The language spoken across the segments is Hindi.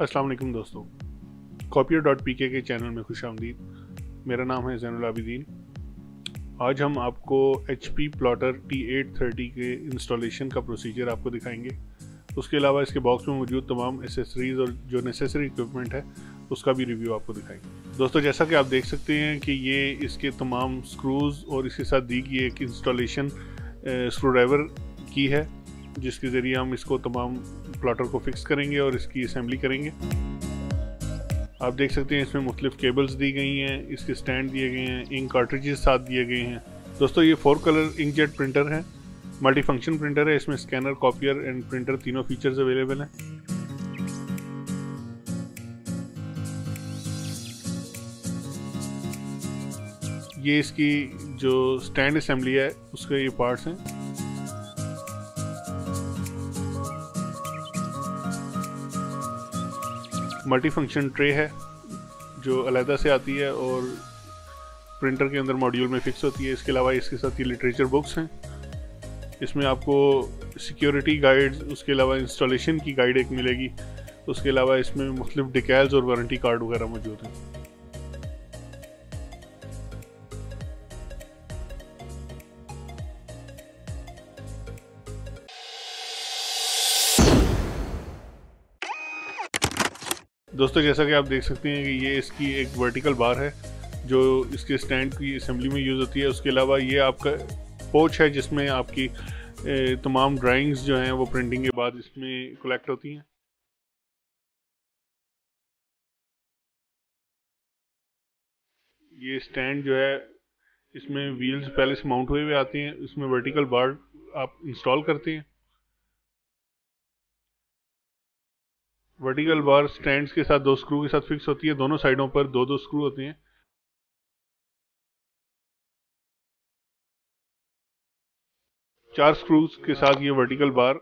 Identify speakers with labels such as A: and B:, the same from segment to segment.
A: वालेकुम दोस्तों। Copier dot P K channel में खुश आमदीद। मेरा नाम है आबिदीन। आज हम आपको H P plotter T eight thirty के इंस्टॉलेशन का प्रोसीजर आपको दिखाएँगे। उसके अलावा इसके बॉक्स में मौजूद तमाम एसेसरीज़ और जो नेसेसरी इक्विपमेंट है, उसका भी रिव्यू आपको दिखाएँगे। दोस्तों, जैसा कि आप देख सकते हैं कि ये इसके तमाम स्क्रूज़ और इसके साथ दी गई एक इंस्टॉलेशन स्क्रू ड्राइवर की है। जिसके ज़रिए हम इसको तमाम प्लाटर को फिक्स करेंगे और इसकी असम्बली करेंगे। आप देख सकते हैं इसमें मुख्तलिफ़ केबल्स दी गई हैं, इसके स्टैंड दिए गए हैं इंक कार्ट्रिजेस साथ दिए गए हैं। दोस्तों, ये फोर कलर इंकजेट प्रिंटर है मल्टी फ़ंक्शन प्रिंटर है, इसमें स्कैनर कॉपियर एंड प्रिंटर तीनों फीचर्स अवेलेबल हैं। ये इसकी जो स्टैंड असम्बली है, उसके ये पार्ट्स हैं। मल्टी फ़ंक्शन ट्रे है, जो अलहदा से आती है और प्रिंटर के अंदर मॉड्यूल में फिक्स होती है। इसके अलावा इसके साथ ये लिटरेचर बुक्स हैं। इसमें आपको सिक्योरिटी गाइड उसके अलावा इंस्टॉलेशन की गाइड एक मिलेगी। उसके अलावा इसमें मुख्तलिफ़ डिकैल्स और वारंटी कार्ड वगैरह मौजूद हैं। दोस्तों, जैसा कि आप देख सकते हैं कि ये इसकी एक वर्टिकल बार है, जो इसके स्टैंड की असम्बली में यूज़ होती है। उसके अलावा ये आपका पोच है, जिसमें आपकी तमाम ड्राइंग्स जो हैं, वो प्रिंटिंग के बाद इसमें कलेक्ट होती हैं। ये स्टैंड जो है, इसमें व्हील्स पहले से माउंट हुए हुए आते हैं। इसमें वर्टिकल बार आप इंस्टॉल करते हैं। वर्टिकल बार स्टैंड्स के साथ दो स्क्रू के साथ फिक्स होती है, दोनों साइडों पर दो दो स्क्रू होते हैं। चार स्क्रूज के साथ ये वर्टिकल बार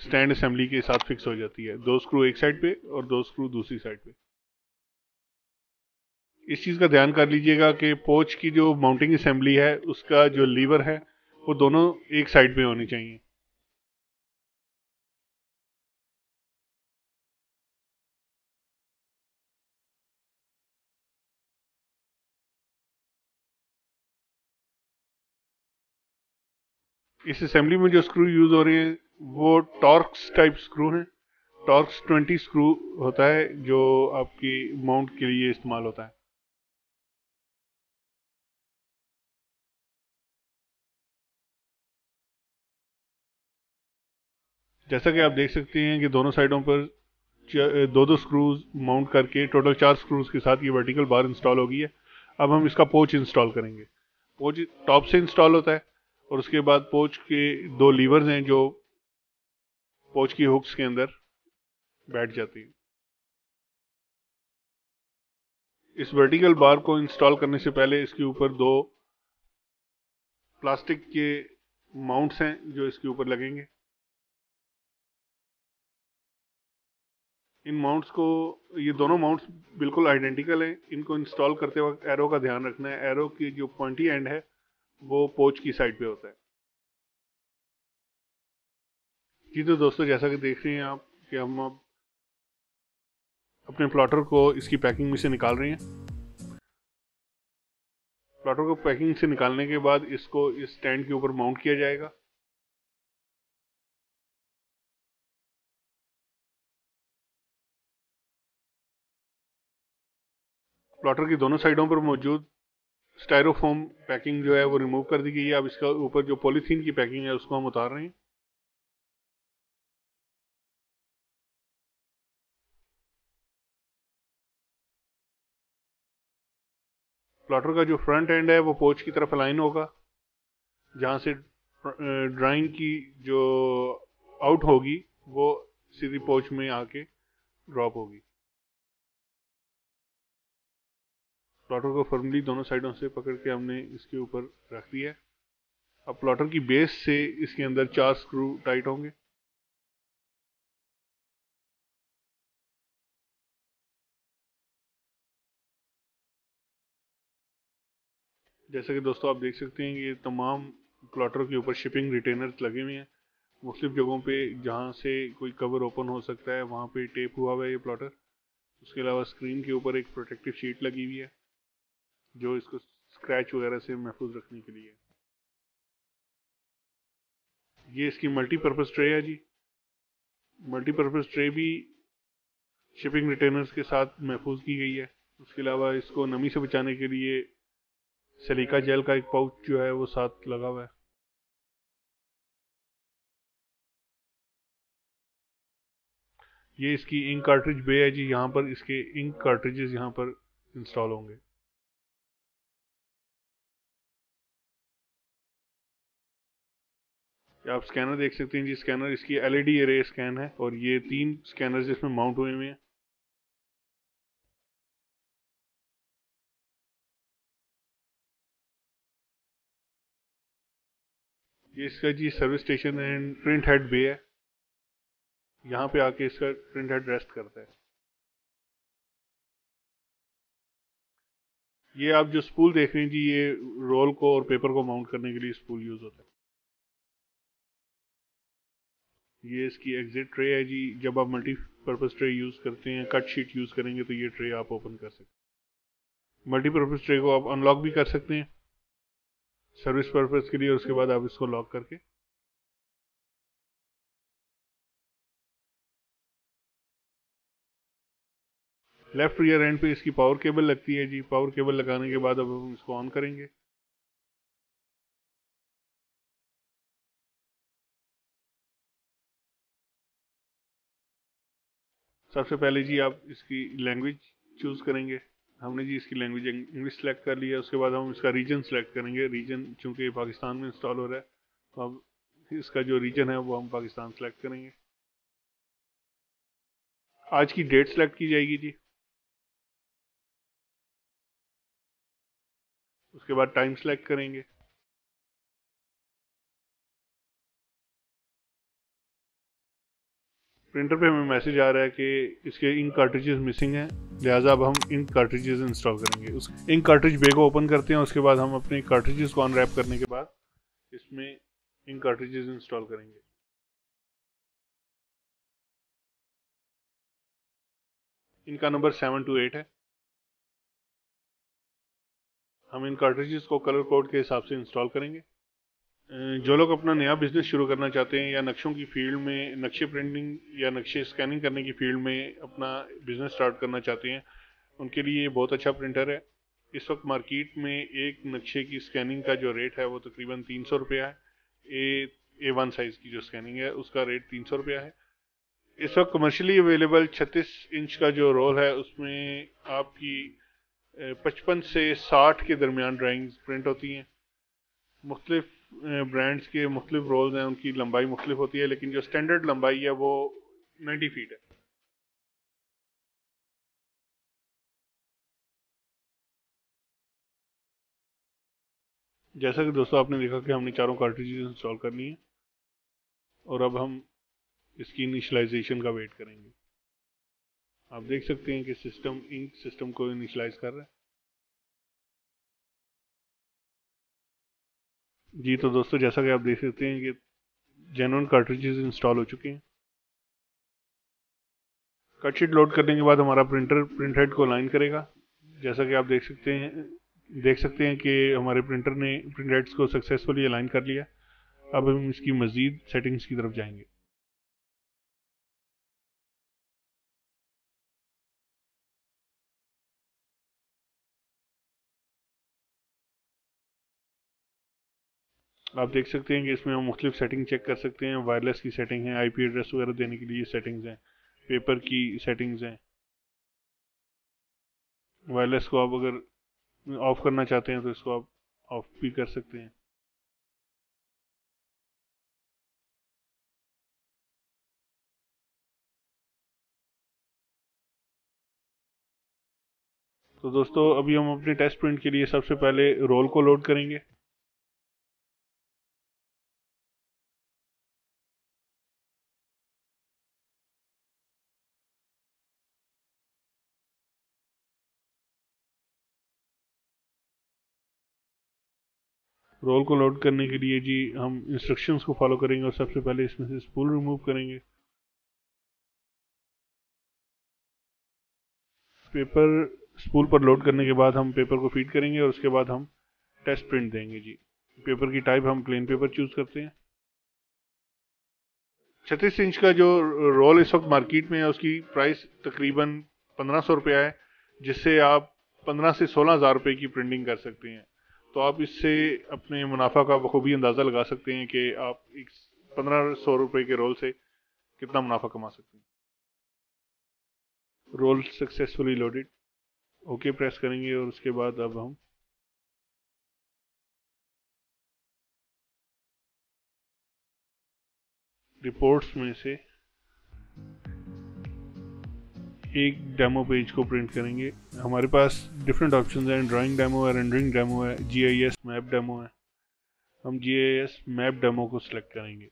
A: स्टैंड असेंबली के साथ फिक्स हो जाती है। दो स्क्रू एक साइड पे और दो स्क्रू दूसरी साइड पे। इस चीज़ का ध्यान कर लीजिएगा कि पोच की जो माउंटिंग असेंबली है, उसका जो लीवर है, वो दोनों एक साइड पे होनी चाहिए। इस असेंबली में जो स्क्रू यूज़ हो रहे हैं, वो टॉर्क्स टाइप स्क्रू हैं। टॉर्क्स 20 स्क्रू होता है, जो आपकी माउंट के लिए इस्तेमाल होता है। जैसा कि आप देख सकते हैं कि दोनों साइडों पर दो दो स्क्रूज माउंट करके टोटल चार स्क्रूज के साथ ये वर्टिकल बार इंस्टॉल हो गई है। अब हम इसका पोच इंस्टॉल करेंगे। पोच टॉप से इंस्टॉल होता है। और उसके बाद पोच के दो लीवर्स हैं जो पोच की हुक्स के अंदर बैठ जाती हैं। इस वर्टिकल बार को इंस्टॉल करने से पहले इसके ऊपर दो प्लास्टिक के माउंट्स हैं जो इसके ऊपर लगेंगे। इन माउंट्स को, ये दोनों माउंट्स बिल्कुल आइडेंटिकल हैं। इनको इंस्टॉल करते वक्त एरो का ध्यान रखना है। एरो की जो पॉइंटी एंड है वो पोच की साइड पे होता है। जी तो दोस्तों, जैसा कि देख रहे हैं आप कि हम अब अपने प्लॉटर को इसकी पैकिंग में से निकाल रहे हैं। प्लॉटर को पैकिंग से निकालने के बाद इसको इस स्टैंड के ऊपर माउंट किया जाएगा। प्लॉटर की दोनों साइडों पर मौजूद स्टायरोफोम पैकिंग जो है वो रिमूव कर दी गई है। अब इसका ऊपर जो पॉलीथीन की पैकिंग है, उसको हम उतार रहे हैं। प्लॉटर का जो फ्रंट एंड है, वो पोच की तरफ़ अलाइन होगा, जहाँ से ड्राइंग की जो आउट होगी, वो सीधी पोच में आके ड्रॉप होगी। प्लॉटर को फर्मली दोनों साइडों से पकड़ के हमने इसके ऊपर रख दिया है। अब प्लॉटर की बेस से इसके अंदर चार स्क्रू टाइट होंगे। जैसा कि दोस्तों आप देख सकते हैं ये तमाम प्लॉटर के ऊपर शिपिंग रिटेनर्स लगे हुए हैं। मुख्तु जगहों पे जहाँ से कोई कवर ओपन हो सकता है, वहाँ पे टेप हुआ हुआ है ये प्लॉटर। उसके अलावा स्क्रीन के ऊपर एक प्रोटेक्टिव शीट लगी हुई है। जो इसको स्क्रैच वगैरह से महफूज रखने के लिए। ये इसकी मल्टीपर्पज़ ट्रे है जी। मल्टीपर्पज़ ट्रे भी शिपिंग रिटेनर्स के साथ महफूज की गई है। उसके अलावा इसको नमी से बचाने के लिए सलीका जेल का एक पाउच जो है, वो साथ लगा हुआ है। ये इसकी इंक कार्ट्रिज बे है जी। यहाँ पर इसके इंक कार्ट्रिजेस यहाँ पर इंस्टॉल होंगे। आप स्कैनर देख सकते हैं जी, स्कैनर, इसकी एलईडी एरे स्कैन है और ये तीन स्कैनर इसमें माउंट हुए हुए हैं। ये इसका जी service station and print head bay है। यहाँ पे आके इसका प्रिंट हेड रेस्ट करता है। ये आप जो स्पूल देख रहे हैं जी, ये रोल को और पेपर को माउंट करने के लिए स्पूल यूज़ होता है। ये इसकी एग्जिट ट्रे है जी। जब आप मल्टीपर्पज़ ट्रे यूज़ करते हैं कट शीट यूज़ करेंगे तो ये ट्रे आप ओपन कर सकते हैं। मल्टीपर्पज़ ट्रे को आप अनलॉक भी कर सकते हैं सर्विस पर्पज़ के लिए उसके बाद आप इसको लॉक करके। लेफ़्ट रियर एंड पे इसकी पावर केबल लगती है जी। पावर केबल लगाने के बाद अब हम इसको ऑन करेंगे। सबसे पहले जी आप इसकी लैंग्वेज चूज़ करेंगे। हमने जी इसकी लैंग्वेज इंग्लिश सेलेक्ट कर लिया उसके बाद हम इसका रीजन सेलेक्ट करेंगे। रीजन चूँकि पाकिस्तान में इंस्टॉल हो रहा है तो अब इसका जो रीजन है, वो हम पाकिस्तान सेलेक्ट करेंगे। आज की डेट सेलेक्ट की जाएगी जी। उसके बाद टाइम सेलेक्ट करेंगे। प्रिंटर पे हमें मैसेज आ रहा है कि इसके इंक कार्ट्रिजेस मिसिंग हैं। लिहाजा अब हम इंक कार्ट्रिजेस इंस्टॉल करेंगे। उस इंक कार्ट्रिज बे को ओपन करते हैं, उसके बाद हम अपने कार्ट्रिजेस को अनरैप करने के बाद इसमें इंक कार्ट्रिजेस इंस्टॉल करेंगे। इनका नंबर सेवन टू एट है। हम इन कार्ट्रिजेस को कलर कोड के हिसाब से इंस्टॉल करेंगे। जो लोग अपना नया बिज़नेस शुरू करना चाहते हैं या नक्शों की फ़ील्ड में, नक्शे प्रिंटिंग या नक्शे स्कैनिंग करने की फ़ील्ड में अपना बिज़नेस स्टार्ट करना चाहते हैं, उनके लिए ये बहुत अच्छा प्रिंटर है। इस वक्त मार्केट में एक नक्शे की स्कैनिंग का जो रेट है वो तकरीबन तीन सौ रुपया है। ए ए वन साइज़ की जो स्कैनिंग है, उसका रेट तीन सौ रुपया है। इस वक्त कमर्शियली अवेलेबल छत्तीस इंच का जो रोल है, उसमें आपकी पचपन से साठ के दरमियान ड्राइंग्स प्रिंट होती हैं। मुख्तलिफ़ ब्रांड्स के मुख्तलिफ़ रोल्स हैं, उनकी लंबाई मुख्तलिफ़ होती है, लेकिन जो स्टैंडर्ड लंबाई है, वो 90 फीट है। जैसा कि दोस्तों आपने देखा कि हमने चारों कार्ट्रिजेज इंस्टॉल करनी है, और अब हम इसकी इनिशलाइजेशन का वेट करेंगे। आप देख सकते हैं कि सिस्टम इंक सिस्टम को इनिशलाइज कर रहा है। जी तो दोस्तों, जैसा कि आप देख सकते हैं कि जेनवन कार्ट्रिजेज इंस्टॉल हो चुके हैं। कट शीट लोड करने के बाद हमारा प्रिंटर प्रिंट हेड को अलाइन करेगा। जैसा कि आप देख सकते हैं, देख सकते हैं कि हमारे प्रिंटर ने प्रिंट हेड्स को सक्सेसफुली अलाइन कर लिया। अब हम इसकी मज़ीद सेटिंग्स की तरफ़ जाएँगे। आप देख सकते हैं कि इसमें हम मुख्तलिफ़ सेटिंग चेक कर सकते हैं। वायरलेस की सेटिंग है आईपी एड्रेस वगैरह देने के लिए सेटिंग्स हैं। पेपर की सेटिंग्स हैं। वायरलेस को आप अगर ऑफ़ करना चाहते हैं तो इसको आप ऑफ़ भी कर सकते हैं। तो दोस्तों, अभी हम अपने टेस्ट प्रिंट के लिए सबसे पहले रोल को लोड करेंगे। रोल को लोड करने के लिए जी हम इंस्ट्रक्शंस को फॉलो करेंगे और सबसे पहले इसमें से स्पूल रिमूव करेंगे। पेपर स्पूल पर लोड करने के बाद हम पेपर को फ़ीड करेंगे और उसके बाद हम टेस्ट प्रिंट देंगे जी। पेपर की टाइप हम प्लेन पेपर चूज़ करते हैं। छत्तीस इंच का जो रोल इस वक्त मार्केट में है, उसकी प्राइस तकरीबन पंद्रह सौ रुपया है, जिससे आप पंद्रह से सोलह हज़ार रुपये की प्रिंटिंग कर सकते हैं। तो आप इससे अपने मुनाफा का बखूबी अंदाज़ा लगा सकते हैं कि आप एक पंद्रह सौ रुपये के रोल से कितना मुनाफा कमा सकते हैं। Roll successfully loaded okay press करेंगे और उसके बाद अब हम रिपोर्ट्स में से एक डेमो पेज को प्रिंट करेंगे। हमारे पास डिफरेंट ऑप्शन हैं ड्राइंग डेमो है रेंडरिंग डेमो है जीआईएस मैप डेमो है। हम जीआईएस मैप डेमो को सिलेक्ट करेंगे।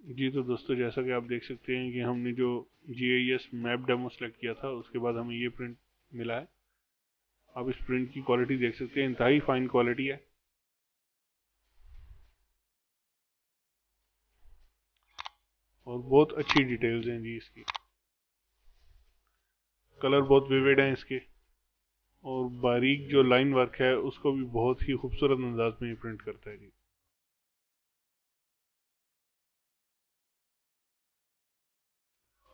A: जी तो दोस्तों, जैसा कि आप देख सकते हैं कि हमने जो जीआईएस मैप डेमो सेलेक्ट किया था, उसके बाद हमें ये प्रिंट मिला है। आप इस प्रिंट की क्वालिटी देख सकते हैं, इंतहाई फाइन क्वालिटी है। और बहुत अच्छी डिटेल्स हैं जी इसकी। कलर बहुत विविड हैं इसके। और बारीक जो लाइन वर्क है, उसको भी बहुत ही खूबसूरत अंदाज में प्रिंट करता है जी।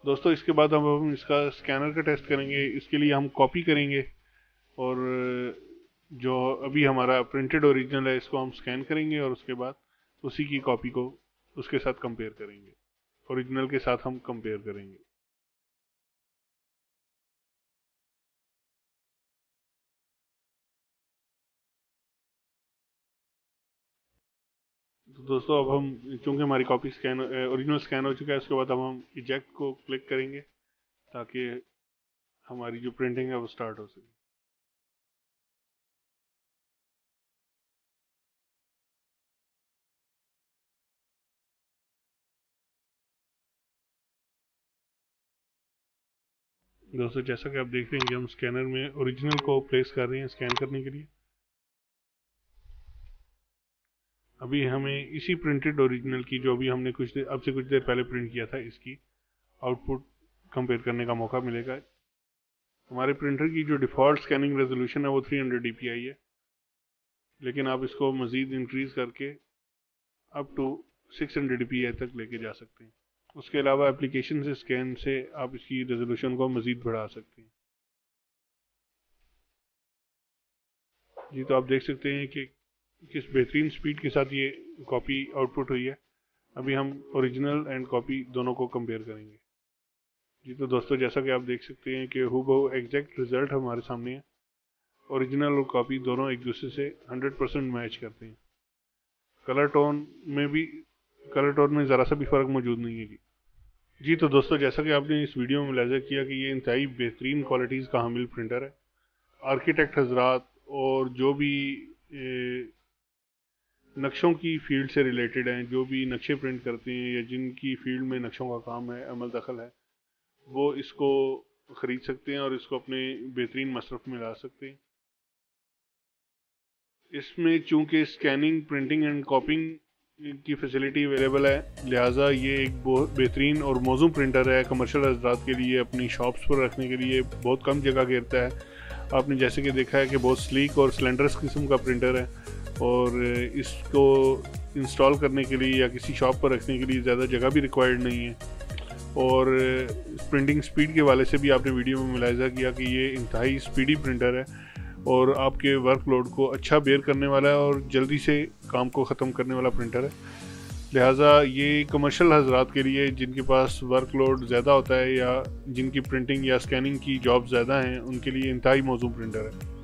A: दोस्तों, इसके बाद हम हम इसका स्कैनर का टेस्ट करेंगे। इसके लिए हम कॉपी करेंगे और जो अभी हमारा प्रिंटेड ओरिजिनल है, इसको हम स्कैन करेंगे और उसके बाद उसी की कॉपी को उसके साथ कंपेयर करेंगे। ओरिजिनल के साथ हम कंपेयर करेंगे। तो दोस्तों, अब हम, चूँकि हमारी कॉपी स्कैन ओरिजिनल स्कैन हो चुका है, उसके बाद अब हम इजेक्ट को क्लिक करेंगे, ताकि हमारी जो प्रिंटिंग है, वो स्टार्ट हो सके। दोस्तों, जैसा कि आप देख रहे हैं कि हम स्कैनर में ओरिजिनल को प्लेस कर रहे हैं स्कैन करने के लिए। अभी हमें इसी प्रिंटेड ओरिजिनल की जो अभी हमने कुछ देर अब से कुछ देर पहले प्रिंट किया था, इसकी आउटपुट कंपेयर करने का मौका मिलेगा। हमारे प्रिंटर की जो डिफ़ॉल्ट स्कैनिंग रेजोल्यूशन है, वो 300 हंड्रेड है। लेकिन आप इसको मज़ीद इंक्रीज़ करके अप टू 600 हंड्रेड तक लेके जा सकते हैं। उसके अलावा एप्लीकेशन से स्कैन से आप इसकी रेजोल्यूशन को मज़ीद बढ़ा सकते हैं। जी तो आप देख सकते हैं कि किस बेहतरीन स्पीड के साथ ये कॉपी आउटपुट हुई है। अभी हम ओरिजिनल एंड कॉपी दोनों को कंपेयर करेंगे। जी तो दोस्तों, जैसा कि आप देख सकते हैं कि हु एग्जैक्ट रिज़ल्ट हमारे सामने है। ओरिजिनल और कॉपी दोनों एक दूसरे से 100 परसेंट मैच करते हैं। कलर टोन में भी कलर टोन में ज़रा सा भी फ़र्क मौजूद नहीं है जी। जी तो दोस्तों, जैसा कि आपने इस वीडियो में मुलाजा किया कि ये इंतहाई बेहतरीन क्वालिटीज़ का हामिल प्रिंटर है। आर्किटेक्ट हजरात और जो भी नक्शों की फ़ील्ड से रिलेटेड हैं, जो भी नक्शे प्रिंट करते हैं या जिनकी फ़ील्ड में नक्शों का काम है, अमल दखल है, वो इसको ख़रीद सकते हैं और इसको अपने बेहतरीन मशरफ में ला सकते हैं। इसमें चूँकि स्कैनिंग प्रिंटिंग एंड कॉपिंग की फैसिलिटी अवेलेबल है। लिहाजा ये एक बहुत बेहतरीन और मौजूद प्रिंटर है कमर्शियल हजरात के लिए, अपनी शॉप्स पर रखने के लिए बहुत कम जगह घेरता है। आपने जैसे कि देखा है कि बहुत स्लीक और सिलेंडरस किस्म का प्रिंटर है और इसको इंस्टॉल करने के लिए या किसी शॉप पर रखने के लिए ज़्यादा जगह भी रिक्वायर्ड नहीं है। और प्रिंटिंग स्पीड के वाले से भी आपने वीडियो में मुलायजा किया कि ये इंतहाई स्पीडी प्रिंटर है। और आपके वर्कलोड को अच्छा बेयर करने वाला है और जल्दी से काम को ख़त्म करने वाला प्रिंटर है। लिहाजा ये कमर्शियल हजरात के लिए जिनके पास वर्कलोड ज़्यादा होता है या जिनकी प्रिंटिंग या स्कैनिंग की जॉब ज़्यादा हैं, उनके लिए इंतहाई मौजूद प्रिंटर है।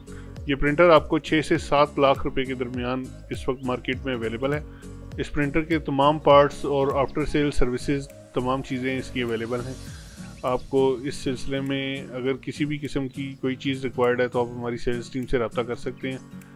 A: ये प्रिंटर आपको छः से सात लाख रुपए के दरमियान इस वक्त मार्केट में अवेलेबल है। इस प्रिंटर के तमाम पार्ट्स और आफ्टर सेल सर्विसेज़ तमाम चीज़ें इसकी अवेलेबल हैं। आपको इस सिलसिले में अगर किसी भी किस्म की कोई चीज़ रिक्वायर्ड है तो आप हमारी सेल्स टीम से रबता कर सकते हैं।